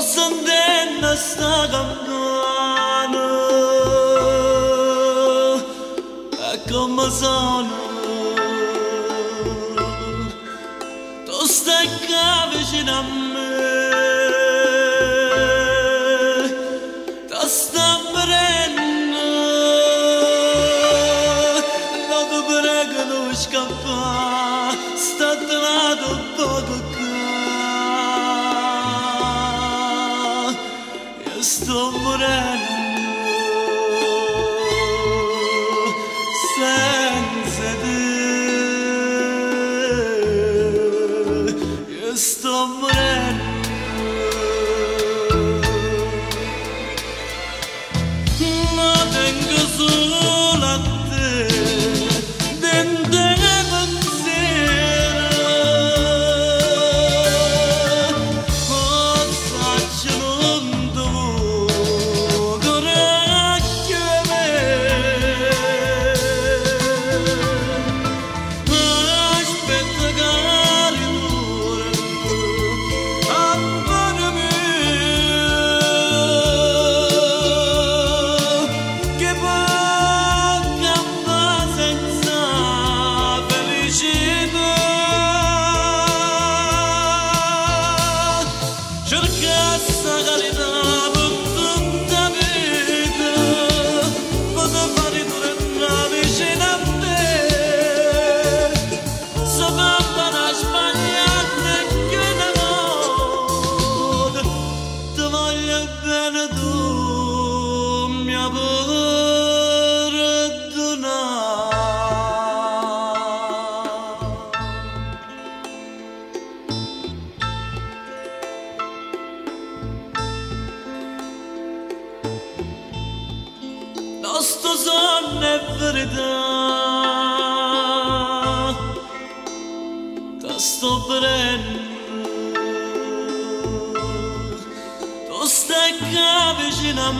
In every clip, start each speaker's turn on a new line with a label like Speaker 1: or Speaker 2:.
Speaker 1: Osanden nastagamdano Akomazano Tostekka vecinamme Tastambrenne Nogu bregnu škapa Statlado poduka Sto morendo senza essa realidade. Nostro sonno è verità Ti sto prendendo Tu stai qua vicino a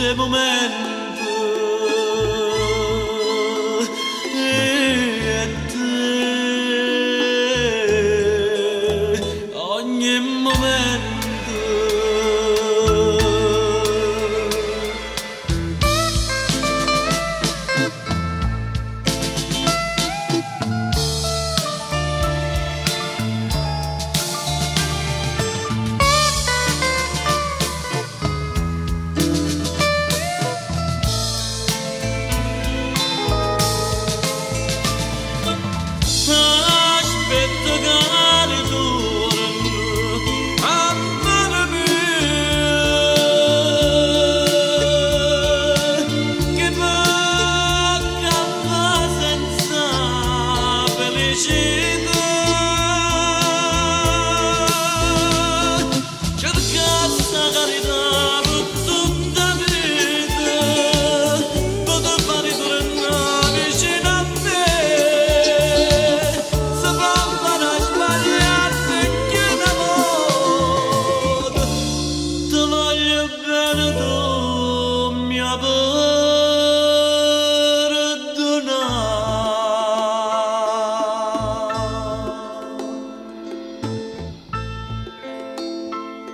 Speaker 1: este momento.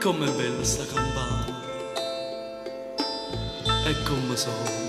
Speaker 1: Com'è bella sta campana. E come sono